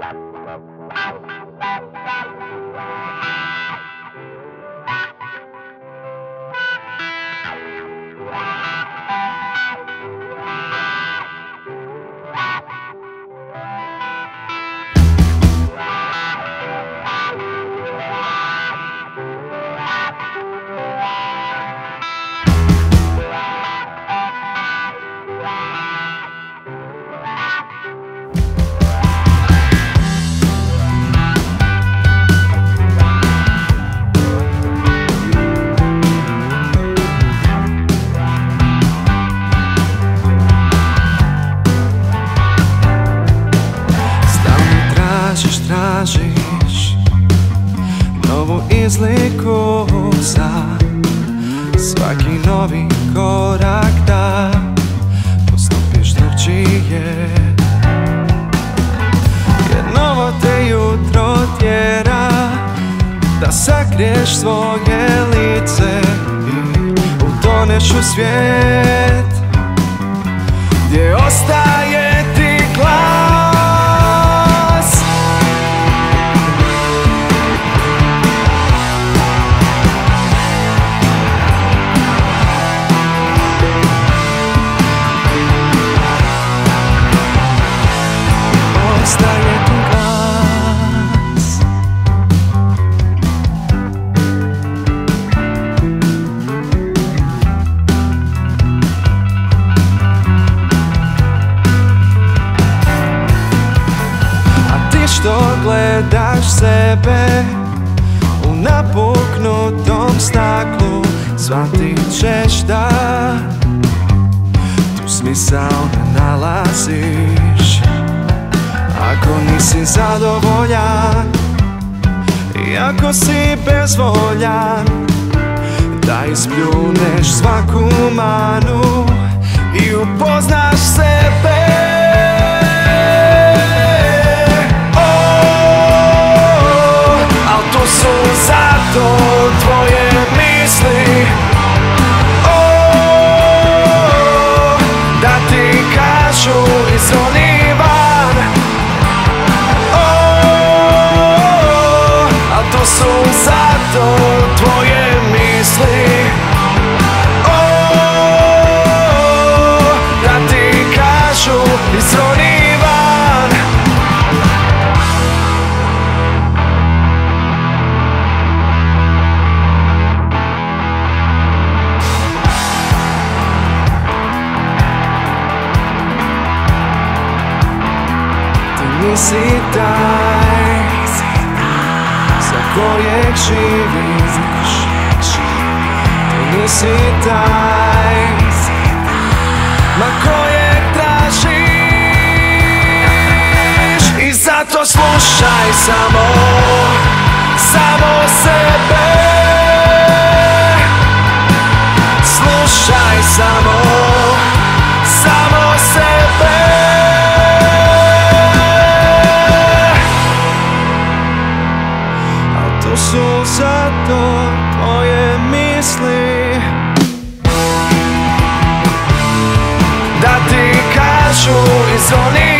Thank you. Tražiš, Novu izliku za Svaki novi korak da Postupiš drugčije. Jer novo te jutro tjera Da sakriješ svoje lice I utoneš u svijet Gdje ostaje gledaš sebe U napuknutom staklu Shvatit ćeš da Tu smisao ne nalaziš. Ako nisi zadovoljan I ako si bezvoljan Da ispljuneš svaku manu I upoznaš sebe zato tvoje misli. O, Da ti kažu izroni van nisi taj Za kojeg živiš. Ti nisi taj Ma kojeg tražiš. I zato slušaj samo Samo sebe su za to tvoje misli. Da ti kažu iz onih